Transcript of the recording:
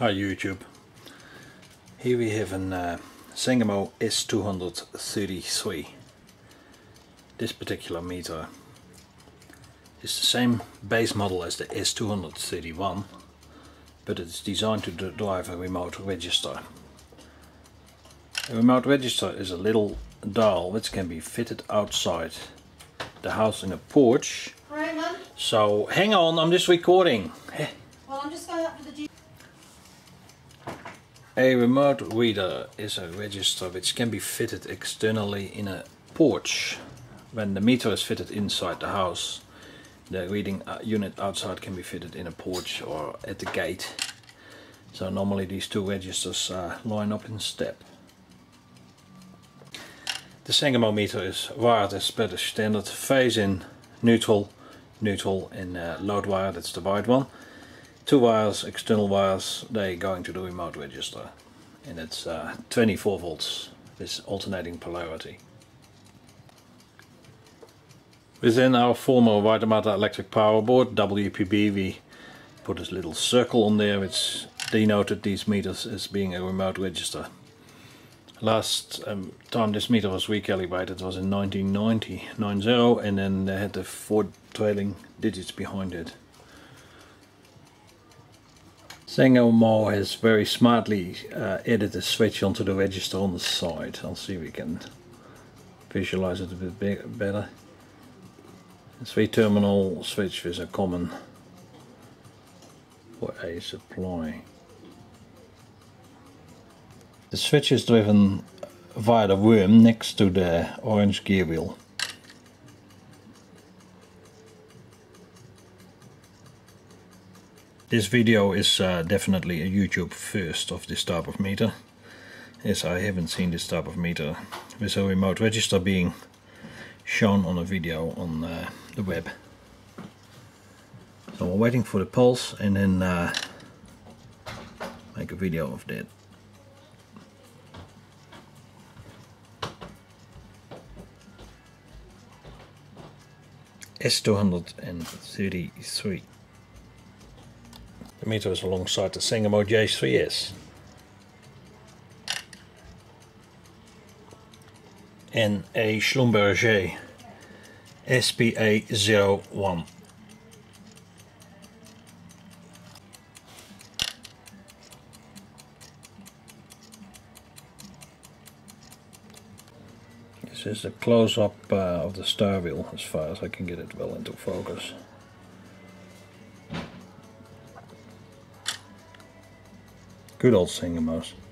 Hi YouTube. Here we have an uh, Sangamo S233. This particular meter is the same base model as the S231 but it's designed to drive a remote register. A remote register is a little dial which can be fitted outside the house in a porch. So hang on, I'm just recording. Well, I'm just going up to the A remote reader is a register which can be fitted externally in a porch. When the meter is fitted inside the house, the reading uh, unit outside can be fitted in a porch or at the gate. So normally these two registers uh, line up in step. The Sangamo meter is wired as per the standard phase in neutral, neutral and uh, load wire, that's the white one two wires, external wires, they're going to the remote register. And it's uh, 24 volts with alternating polarity. Within our former Waitemata electric power board, WPB, we put this little circle on there which denoted these meters as being a remote register. Last um, time this meter was recalibrated was in 1990, 90, and then they had the four trailing digits behind it. Sangamo has very smartly uh, added a switch onto the register on the side. I'll see if we can visualize it a bit better. Three terminal switch with a common for a supply. The switch is driven via the worm next to the orange gear wheel. This video is uh, definitely a YouTube first of this type of meter as I haven't seen this type of meter with a remote register being shown on a video on uh, the web. So we're waiting for the pulse and then uh, make a video of that. S233 the meter is alongside the Sangamo J3S. And a Schlumberger SPA01. This is a close-up uh, of the star wheel as far as I can get it well into focus. Good old Sangamos.